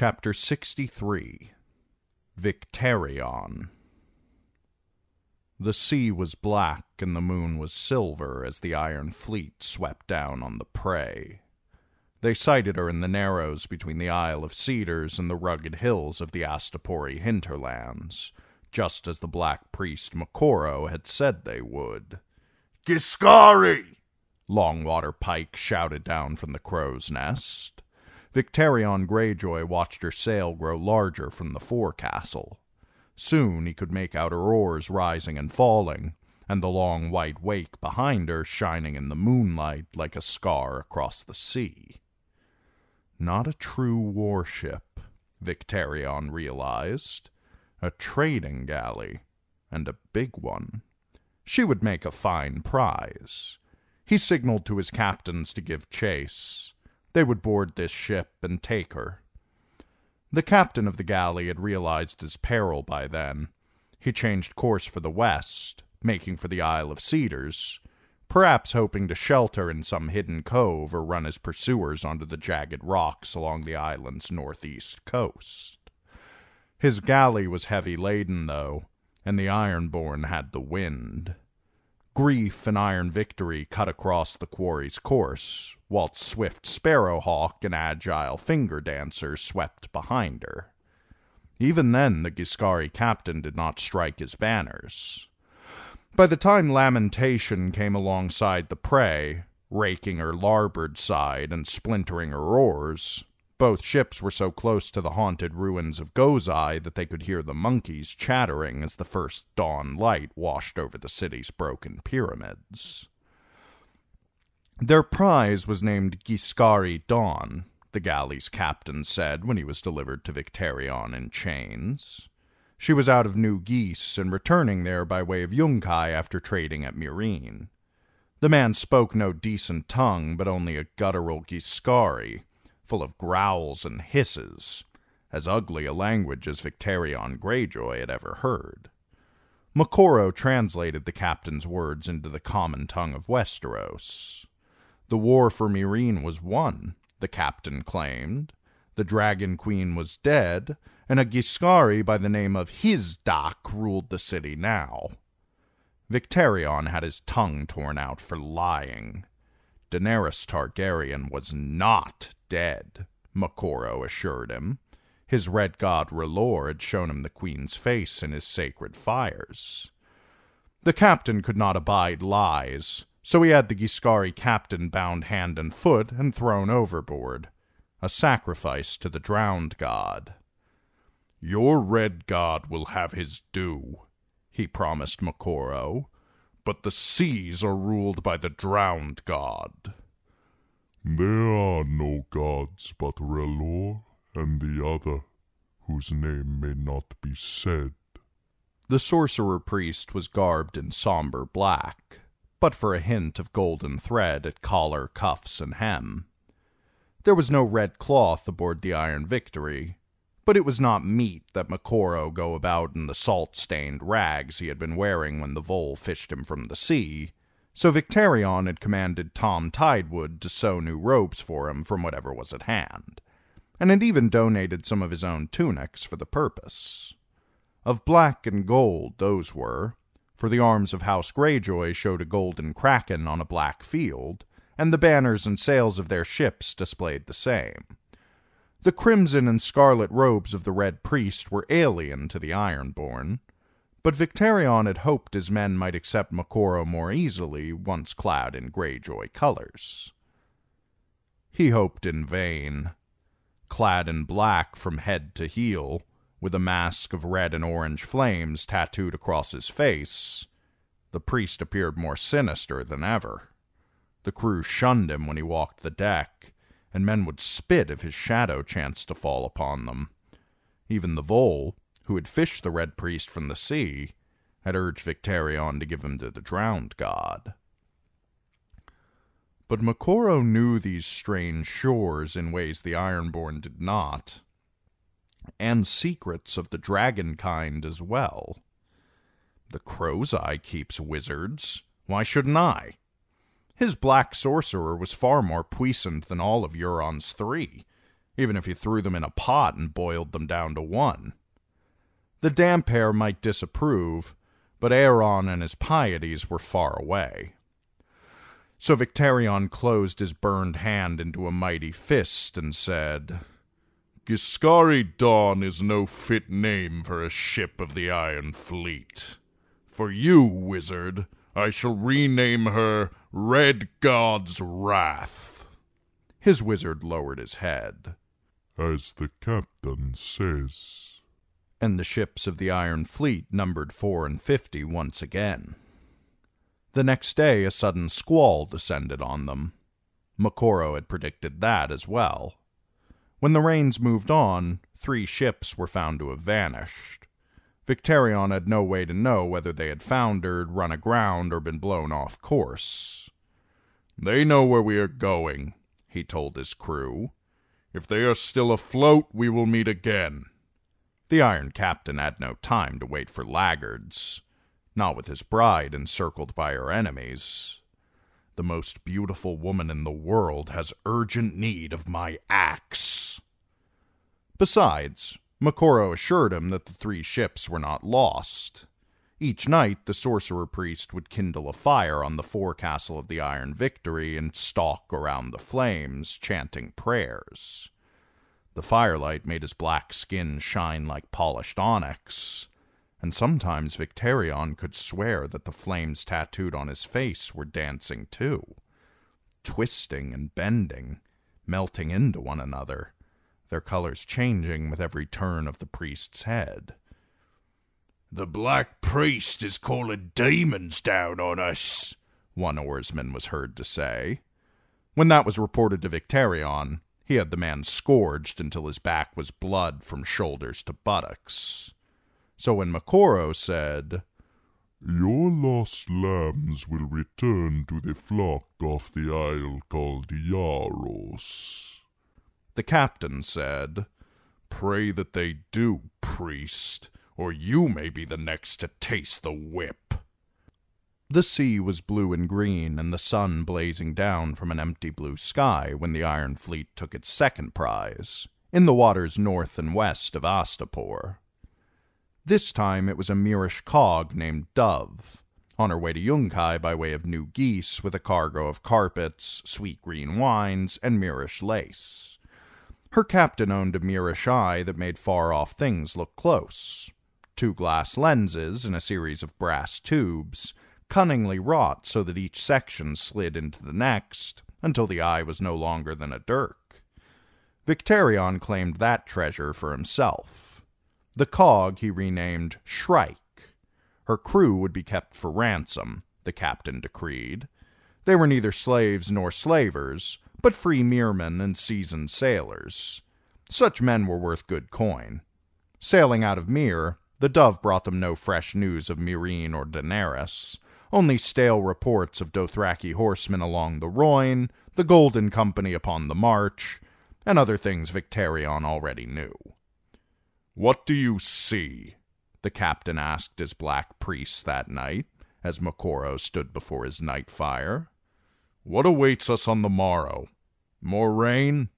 Chapter 63 Victarion The sea was black and the moon was silver as the Iron Fleet swept down on the prey. They sighted her in the narrows between the Isle of Cedars and the rugged hills of the Astapori hinterlands, just as the black priest Moqorro had said they would. Giscari! Longwater Pyke shouted down from the crow's nest. Victarion Greyjoy watched her sail grow larger from the forecastle. Soon he could make out her oars rising and falling, and the long white wake behind her shining in the moonlight like a scar across the sea. Not a true warship, Victarion realized. A trading galley, and a big one. She would make a fine prize. He signaled to his captains to give chase. They would board this ship and take her. The captain of the galley had realized his peril by then. He changed course for the west, making for the Isle of Cedars, perhaps hoping to shelter in some hidden cove or run his pursuers onto the jagged rocks along the island's northeast coast. His galley was heavy laden, though, and the Ironborn had the wind. Grief and Iron Victory cut across the quarry's course, whilst swift Sparrowhawk and agile Finger Dancer swept behind her. Even then, the Giscari captain did not strike his banners. By the time Lamentation came alongside the prey, raking her larboard side and splintering her oars, both ships were so close to the haunted ruins of Ghozai that they could hear the monkeys chattering as the first dawn light washed over the city's broken pyramids. Their prize was named Giscari Dawn, the galley's captain said when he was delivered to Victarion in chains. She was out of New Ghis and returning there by way of Yunkai after trading at Meereen. The man spoke no decent tongue, but only a guttural Giscari, full of growls and hisses, as ugly a language as Victarion Greyjoy had ever heard. Moqorro translated the captain's words into the common tongue of Westeros. The war for Meereen was won, the captain claimed. The Dragon Queen was dead, and a Giscari by the name of Hizdahr ruled the city now. Victarion had his tongue torn out for lying. Daenerys Targaryen was not dead, Moqorro assured him. His red god R'hllor had shown him the queen's face in his sacred fires. The captain could not abide lies, so he had the Giscari captain bound hand and foot and thrown overboard, a sacrifice to the drowned god. Your red god will have his due, he promised Moqorro, but the seas are ruled by the drowned god. There are no gods but R'hllor and the other, whose name may not be said. The sorcerer priest was garbed in somber black, but for a hint of golden thread at collar, cuffs, and hem. There was no red cloth aboard the Iron Victory, but it was not meet that Moqorro go about in the salt-stained rags he had been wearing when the vole fished him from the sea, so Victarion had commanded Tom Tidewood to sew new robes for him from whatever was at hand, and had even donated some of his own tunics for the purpose. Of black and gold those were, for the arms of House Greyjoy showed a golden kraken on a black field, and the banners and sails of their ships displayed the same. The crimson and scarlet robes of the Red Priest were alien to the Ironborn, but Victarion had hoped his men might accept Moqorro more easily once clad in Greyjoy colors. He hoped in vain. Clad in black from head to heel, with a mask of red and orange flames tattooed across his face, the priest appeared more sinister than ever. The crew shunned him when he walked the deck, and men would spit if his shadow chanced to fall upon them. Even the vole, who had fished the red priest from the sea, had urged Victarion to give him to the drowned god. But Moqorro knew these strange shores in ways the Ironborn did not, and secrets of the dragon kind as well. The crow's eye keeps wizards. Why shouldn't I? His black sorcerer was far more puissant than all of Euron's three. even if you threw them in a pot and boiled them down to one. The Damphair might disapprove, but Aeron and his pieties were far away. So Victarion closed his burned hand into a mighty fist and said, Giscari Dawn is no fit name for a ship of the Iron Fleet. For you, wizard, I shall rename her Red God's Wrath. His wizard lowered his head. As the captain says. And the ships of the Iron Fleet numbered four and fifty once again. The next day, a sudden squall descended on them. Moqorro had predicted that as well. When the rains moved on, three ships were found to have vanished. Victarion had no way to know whether they had foundered, run aground, or been blown off course. They know where we are going, he told his crew. If they are still afloat, we will meet again. The Iron Captain had no time to wait for laggards not with his bride encircled by her enemies. The most beautiful woman in the world has urgent need of my axe. Besides, Moqorro assured him that the three ships were not lost. Each night, the sorcerer priest would kindle a fire on the forecastle of the Iron Victory and stalk around the flames, chanting prayers. The firelight made his black skin shine like polished onyx, and sometimes Victarion could swear that the flames tattooed on his face were dancing too, twisting and bending, melting into one another, their colors changing with every turn of the priest's head. The Black Priest is calling demons down on us, one oarsman was heard to say. When that was reported to Victarion, he had the man scourged until his back was blood from shoulders to buttocks. So when Moqorro said, Your lost lambs will return to the flock of the isle called Yaros. The captain said, Pray that they do, priest, or you may be the next to taste the whip. The sea was blue and green, and the sun blazing down from an empty blue sky when the Iron Fleet took its second prize, in the waters north and west of Astapor. This time it was a Myrish cog named Dove, on her way to Yunkai by way of New Ghis with a cargo of carpets, sweet green wines, and Myrish lace. Her captain owned a Myrish eye that made far off things look close. Two glass lenses and a series of brass tubes, cunningly wrought so that each section slid into the next until the eye was no longer than a dirk. Victarion claimed that treasure for himself. The cog he renamed Shrike. Her crew would be kept for ransom, the captain decreed. They were neither slaves nor slavers, but free Myrmen and seasoned sailors. Such men were worth good coin. Sailing out of Myr, the dove brought them no fresh news of Meereen or Daenerys, only stale reports of Dothraki horsemen along the Rhoyne, the Golden Company upon the march, and other things Victarion already knew. What do you see? the captain asked his black priests that night, as Moqorro stood before his night fire. What awaits us on the morrow? More rain?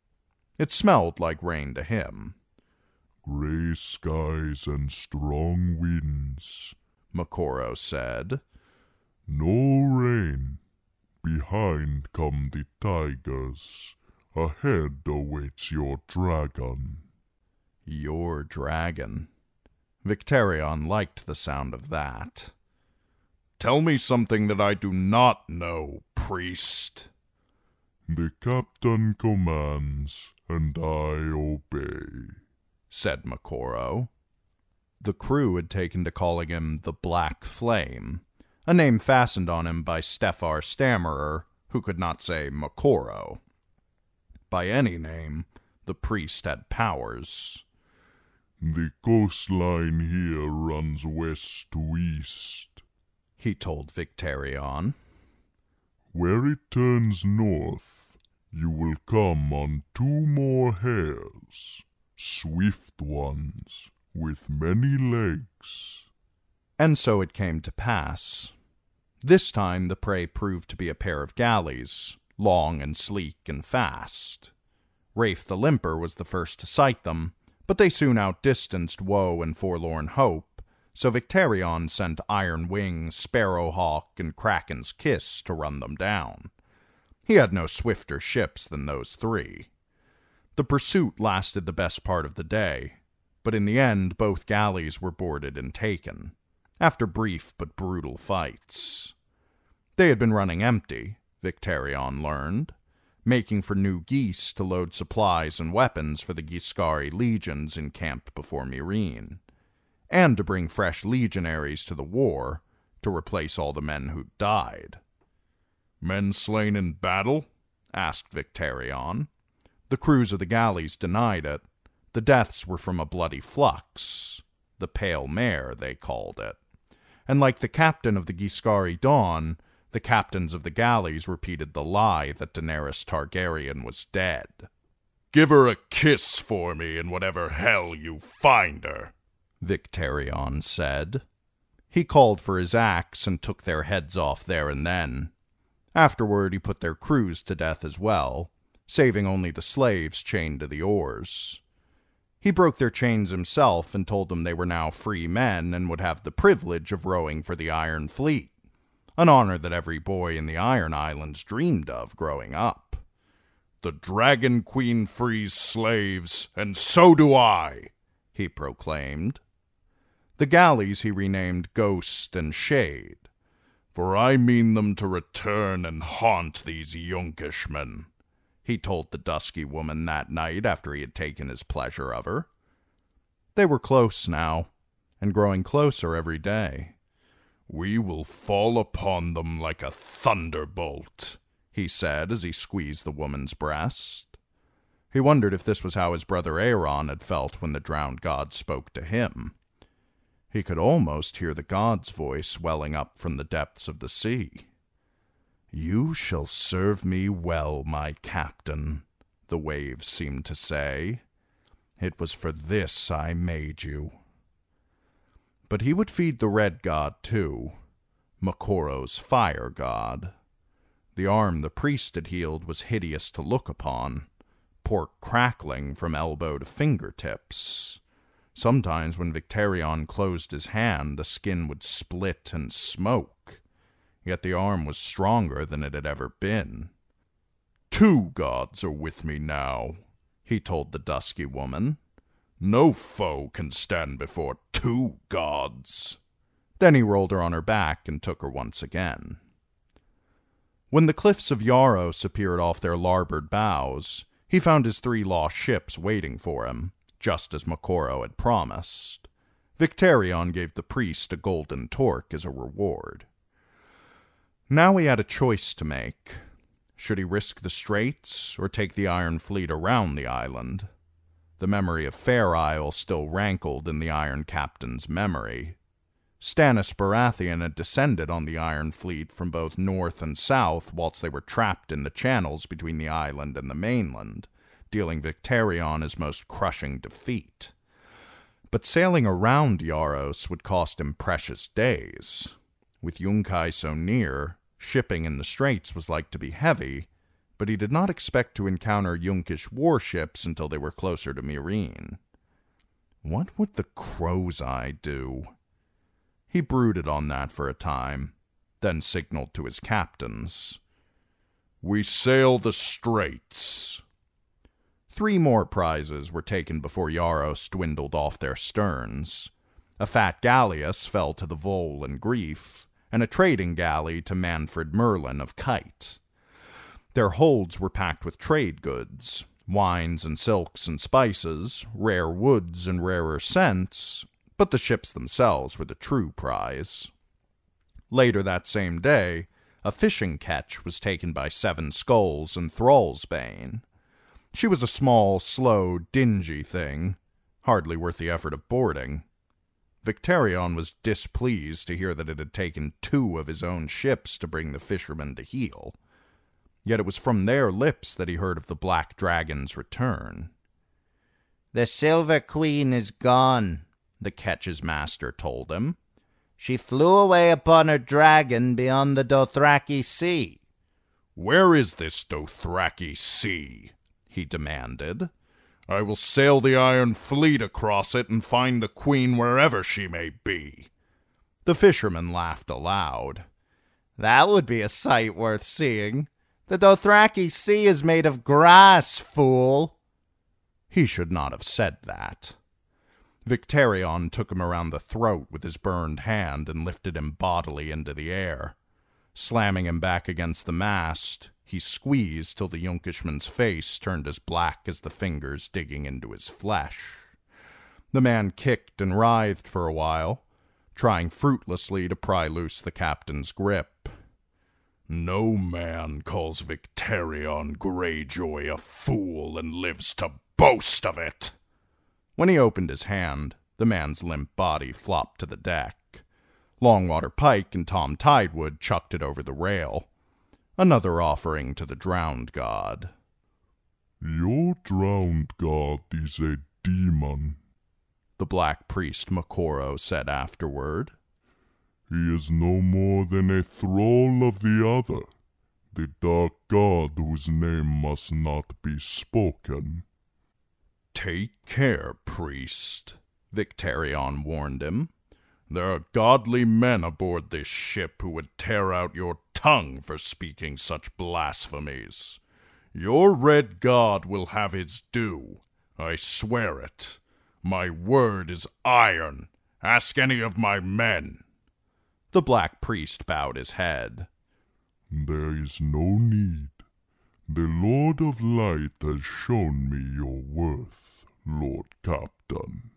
It smelled like rain to him. Gray skies and strong winds, Moqorro said. No rain. Behind come the tigers. Ahead awaits your dragon. Your dragon. Victarion liked the sound of that. Tell me something that I do not know, priest. The captain commands, and I obey, said Moqorro. The crew had taken to calling him the Black Flame, a name fastened on him by Steffar Stammerer, who could not say Moqorro. By any name, the priest had powers. The coastline here runs west to east, he told Victarion. Where it turns north, you will come on two more hares, swift ones, with many legs. And so it came to pass. This time the prey proved to be a pair of galleys, long and sleek and fast. Ralf the Limper was the first to sight them, but they soon outdistanced Woe and Forlorn Hope, so Victarion sent Iron Wing, Sparrowhawk, and Kraken's Kiss to run them down. He had no swifter ships than those three. The pursuit lasted the best part of the day, but in the end both galleys were boarded and taken, after brief but brutal fights. They had been running empty, Victarion learned, making for New Ghis to load supplies and weapons for the Giscari legions encamped before Meereen, and to bring fresh legionaries to the war to replace all the men who'd died. Men slain in battle? asked Victarion. The crews of the galleys denied it. The deaths were from a bloody flux. The Pale Mare, they called it. And like the captain of the Giscari Dawn, the captains of the galleys repeated the lie that Daenerys Targaryen was dead. Give her a kiss for me in whatever hell you find her, Victarion said. He called for his axe and took their heads off there and then. Afterward, he put their crews to death as well, saving only the slaves chained to the oars. He broke their chains himself and told them they were now free men and would have the privilege of rowing for the Iron Fleet an honor that every boy in the Iron Islands dreamed of growing up. The Dragon Queen frees slaves, and so do I, he proclaimed. The galleys he renamed Ghost and Shade. For I mean them to return and haunt these Yunkishmen, he told the dusky woman that night after he had taken his pleasure of her. They were close now, and growing closer every day. We will fall upon them like a thunderbolt, he said as he squeezed the woman's breast. He wondered if this was how his brother Aeron had felt when the drowned god spoke to him. He could almost hear the god's voice welling up from the depths of the sea. You shall serve me well, my captain, the waves seemed to say. It was for this I made you. But he would feed the red god too, Moqorro's fire god. The arm the priest had healed was hideous to look upon, pork crackling from elbow to fingertips. Sometimes when Victarion closed his hand, the skin would split and smoke. Yet the arm was stronger than it had ever been. Two gods are with me now, he told the dusky woman. No foe can stand before two gods. Then he rolled her on her back and took her once again. When the cliffs of Yaros appeared off their larboard bows, he found his three lost ships waiting for him, just as Moqorro had promised. Victarion gave the priest a golden torque as a reward. Now he had a choice to make. Should he risk the straits or take the Iron Fleet around the island? The memory of Fair Isle still rankled in the Iron Captain's memory. Stannis Baratheon had descended on the Iron Fleet from both north and south whilst they were trapped in the channels between the island and the mainland, dealing Victarion his most crushing defeat. But sailing around Yaros would cost him precious days. With Yunkai so near, shipping in the straits was like to be heavy, but he did not expect to encounter Yunkish warships until they were closer to Meereen. What would the Crow's Eye do? He brooded on that for a time, then signaled to his captains. We sail the straits. Three more prizes were taken before Yaros dwindled off their sterns. A fat galleass fell to the Vole and Grief, and a trading galley to Manfryd Merlyn of Kite. Their holds were packed with trade goods, wines and silks and spices, rare woods and rarer scents, but the ships themselves were the true prize. Later that same day, a fishing ketch was taken by Seven Skulls and Thrallsbane. She was a small, slow, dingy thing, hardly worth the effort of boarding. Victarion was displeased to hear that it had taken two of his own ships to bring the fishermen to heel. Yet it was from their lips that he heard of the Black Dragon's return. The Silver Queen is gone, the ketch's master told him. She flew away upon her dragon beyond the Dothraki Sea. Where is this Dothraki Sea? he demanded. I will sail the Iron Fleet across it and find the Queen wherever she may be. The fisherman laughed aloud. That would be a sight worth seeing. The Dothraki Sea is made of grass, fool. He should not have said that. Victarion took him around the throat with his burned hand and lifted him bodily into the air. Slamming him back against the mast, he squeezed till the Yunkishman's face turned as black as the fingers digging into his flesh. The man kicked and writhed for a while, trying fruitlessly to pry loose the captain's grip. No man calls Victarion Greyjoy a fool and lives to boast of it. When he opened his hand, the man's limp body flopped to the deck. Longwater Pyke and Tom Tidewood chucked it over the rail. Another offering to the drowned god. Your drowned god is a demon, the black priest Moqorro said afterward. He is no more than a thrall of the other, the dark god whose name must not be spoken. Take care, priest, Victarion warned him. There are godly men aboard this ship who would tear out your tongue for speaking such blasphemies. Your red god will have his due. I swear it. My word is iron. Ask any of my men. The black priest bowed his head. There is no need. The Lord of Light has shown me your worth, Lord Captain.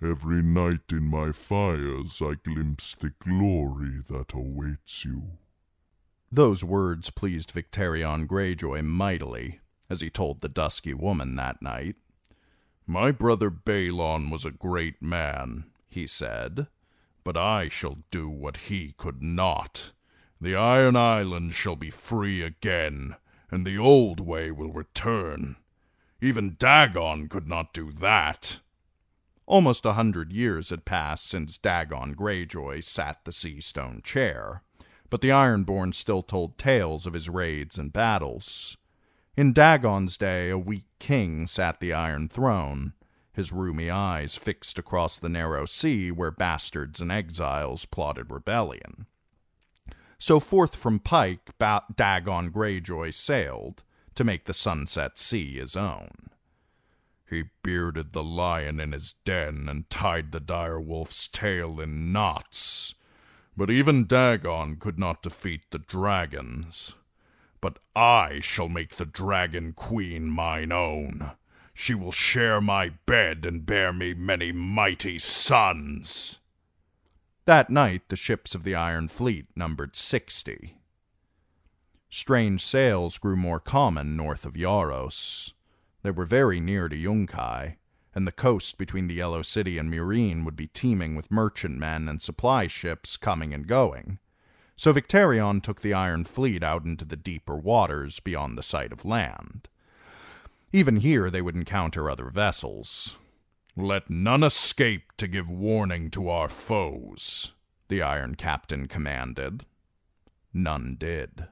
Every night in my fires I glimpse the glory that awaits you. Those words pleased Victarion Greyjoy mightily, as he told the dusky woman that night. My brother Balon was a great man, he said, but I shall do what he could not. The Iron Island shall be free again, and the old way will return. Even Dagon could not do that. Almost a hundred years had passed since Dagon Greyjoy sat the sea stone chair, but the Ironborn still told tales of his raids and battles. In Dagon's day, a weak king sat the Iron Throne, his rheumy eyes fixed across the narrow sea where bastards and exiles plotted rebellion. So forth from Pyke, ba- Dagon Greyjoy sailed to make the Sunset Sea his own. He bearded the lion in his den and tied the dire wolf's tail in knots. But even Dagon could not defeat the dragons. But I shall make the dragon queen mine own. She will share my bed and bear me many mighty sons. That night the ships of the Iron Fleet numbered sixty. Strange sails grew more common north of Yaros. They were very near to Yunkai, and the coast between the Yellow City and Meereen would be teeming with merchantmen and supply ships coming and going. So Victarion took the Iron Fleet out into the deeper waters beyond the sight of land. Even here they would encounter other vessels. Let none escape to give warning to our foes, the Iron Captain commanded. None did.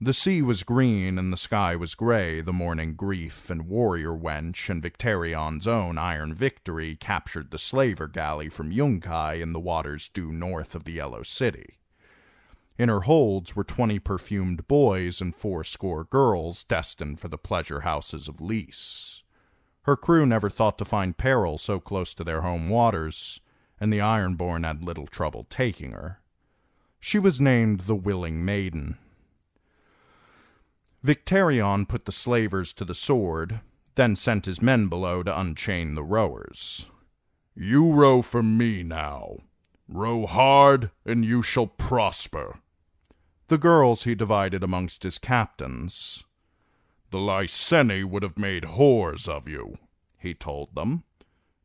The sea was green and the sky was gray the morning Grief and Warrior Wench and Victarion's own Iron Victory captured the slaver galley from Yunkai in the waters due north of the Yellow City. In her holds were twenty perfumed boys and fourscore girls destined for the pleasure houses of Lys. Her crew never thought to find peril so close to their home waters, and the Ironborn had little trouble taking her. She was named the Willing Maiden Victarion put the slavers to the sword, then sent his men below to unchain the rowers. You row for me now. Row hard, and you shall prosper. The girls he divided amongst his captains. The Lyseni would have made whores of you, he told them.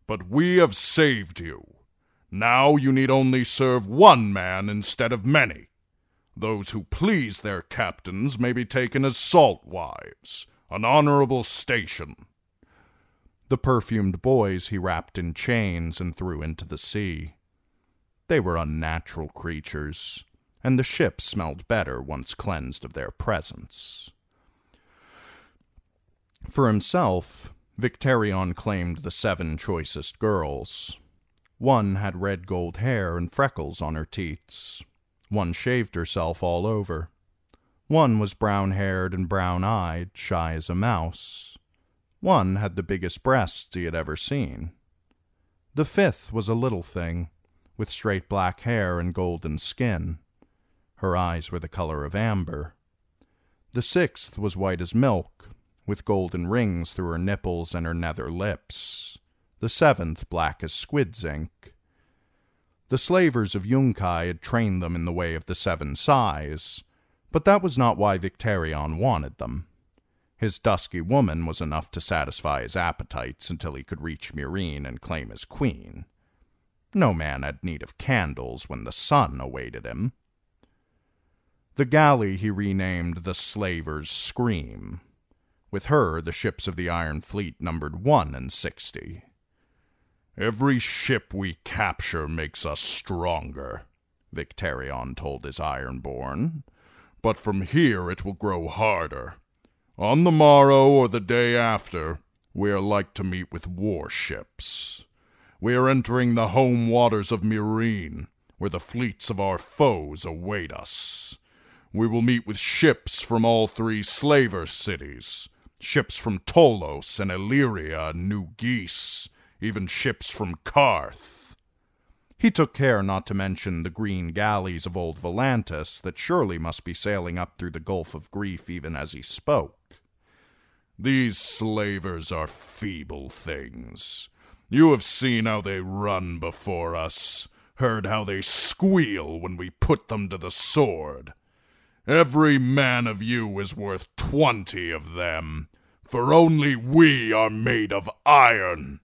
But we have saved you. Now you need only serve one man instead of many. Those who please their captains may be taken as salt wives, an honorable station. The perfumed boys he wrapped in chains and threw into the sea. They were unnatural creatures, and the ship smelled better once cleansed of their presence. For himself, Victarion claimed the seven choicest girls. One had red gold hair and freckles on her teats. One shaved herself all over. One was brown haired and brown eyed, shy as a mouse. One had the biggest breasts he had ever seen. The fifth was a little thing, with straight black hair and golden skin. Her eyes were the color of amber. The sixth was white as milk, with golden rings through her nipples and her nether lips. The seventh black as squid's ink. The slavers of Yunkai had trained them in the way of the seven sighs, but that was not why Victarion wanted them. His dusky woman was enough to satisfy his appetites until he could reach Meereen and claim his queen. No man had need of candles when the sun awaited him. The galley he renamed the Slaver's Scream. With her, the ships of the Iron Fleet numbered one in sixty. Every ship we capture makes us stronger, Victarion told his Ironborn. But from here it will grow harder. On the morrow or the day after, we are like to meet with warships. We are entering the home waters of Meereen, where the fleets of our foes await us. We will meet with ships from all three slaver cities, ships from Tolos and Elyria and New Ghis, even ships from Qarth. He took care not to mention the green galleys of old Volantis that surely must be sailing up through the Gulf of Grief even as he spoke. These slavers are feeble things. You have seen how they run before us, heard how they squeal when we put them to the sword. Every man of you is worth twenty of them, for only we are made of iron.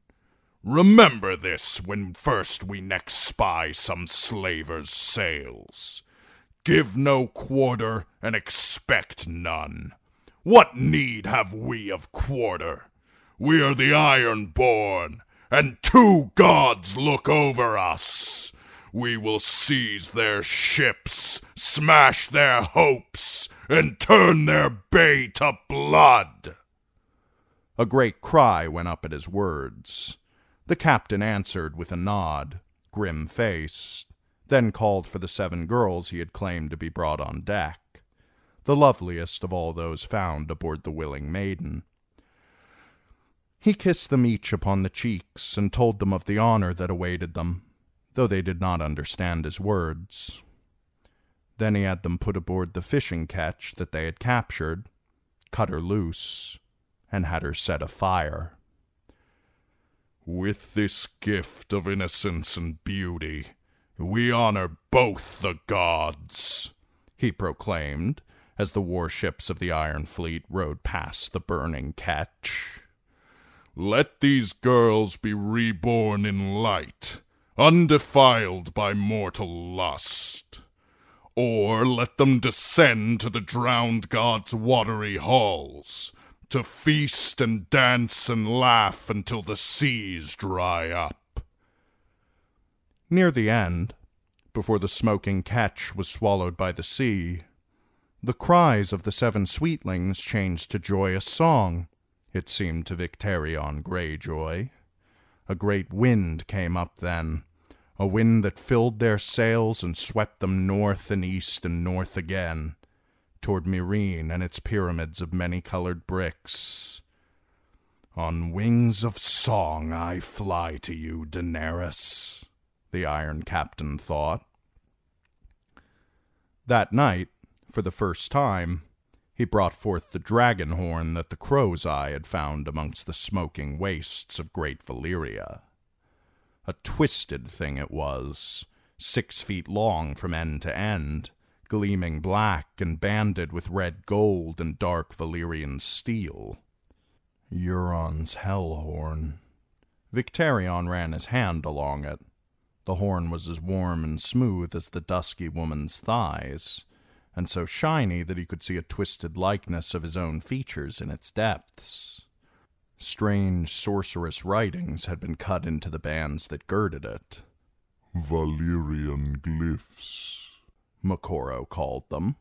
Remember this when first we next spy some slaver's sails. Give no quarter and expect none. What need have we of quarter? We are the iron-born, and two gods look over us. We will seize their ships, smash their hopes, and turn their bay to blood. A great cry went up at his words. The captain answered with a nod, grim face, then called for the seven girls he had claimed to be brought on deck, the loveliest of all those found aboard the Willing Maiden. He kissed them each upon the cheeks and told them of the honor that awaited them, though they did not understand his words. Then he had them put aboard the fishing ketch that they had captured, cut her loose, and had her set afire. With this gift of innocence and beauty, we honor both the gods, he proclaimed as the warships of the Iron Fleet rode past the burning ketch. Let these girls be reborn in light, undefiled by mortal lust. Or let them descend to the drowned god's watery halls, to feast and dance and laugh until the seas dry up. Near the end, before the smoking ketch was swallowed by the sea, the cries of the seven sweetlings changed to joyous song, it seemed to Victarion Greyjoy. A great wind came up then, a wind that filled their sails and swept them north and east and north again, toward Meereen and its pyramids of many-colored bricks. On wings of song I fly to you, Daenerys, the Iron Captain thought. That night, for the first time, he brought forth the dragon horn that the crow's eye had found amongst the smoking wastes of great Valyria. A twisted thing it was, six feet long from end to end, gleaming black and banded with red gold and dark Valyrian steel. Euron's hell horn. Victarion ran his hand along it. The horn was as warm and smooth as the dusky woman's thighs, and so shiny that he could see a twisted likeness of his own features in its depths. Strange sorcerous writings had been cut into the bands that girded it. Valyrian glyphs, Moqorro called them.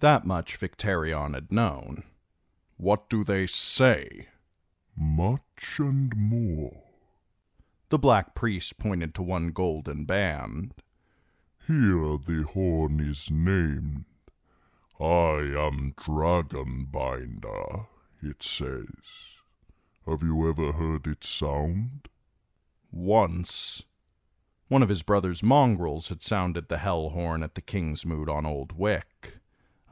That much Victarion had known. What do they say? Much and more. The black priest pointed to one golden band. Here the horn is named. I am Dragonbinder, it says. Have you ever heard it sound? Once. One of his brother's mongrels had sounded the hell horn at the King's Kingsmoot on Old Wyk.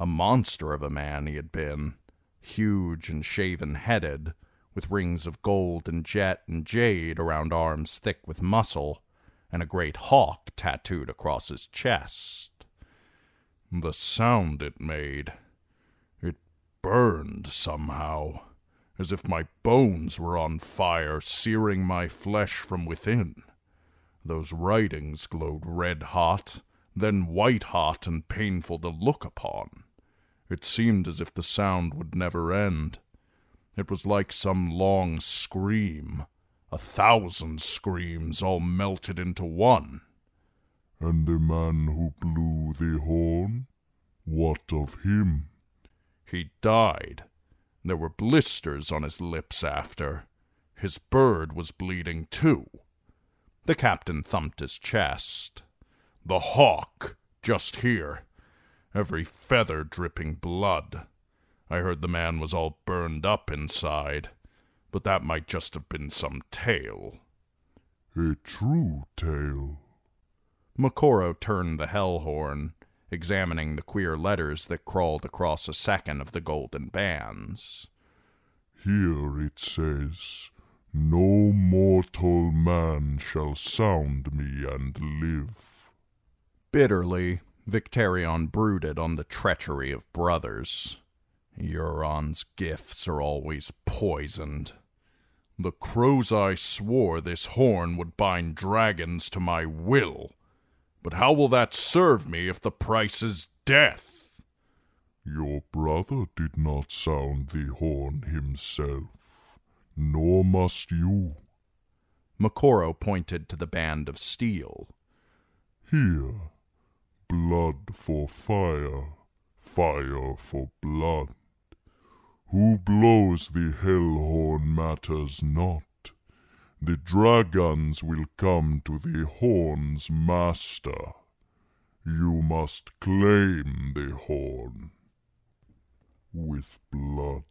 A monster of a man he had been, huge and shaven headed, with rings of gold and jet and jade around arms thick with muscle, and a great hawk tattooed across his chest. The sound it made, it burned somehow, as if my bones were on fire, searing my flesh from within. Those writings glowed red hot, then white hot and painful to look upon. It seemed as if the sound would never end. It was like some long scream, a thousand screams all melted into one. And the man who blew the horn? What of him? He died. There were blisters on his lips after. His bird was bleeding too. The captain thumped his chest. The hawk, just here. Every feather dripping blood. I heard the man was all burned up inside, but that might just have been some tale. A true tale. Moqorro turned the hell horn, examining the queer letters that crawled across a second of the golden bands. Here it says, No mortal man shall sound me and live. Bitterly, Victarion brooded on the treachery of brothers. Euron's gifts are always poisoned. The crow's eye swore this horn would bind dragons to my will. But how will that serve me if the price is death? Your brother did not sound the horn himself, nor must you. Moqorro pointed to the band of steel. Here, blood for fire, fire for blood. Who blows the hell horn matters not. The dragons will come to the horn's master. You must claim the horn with blood.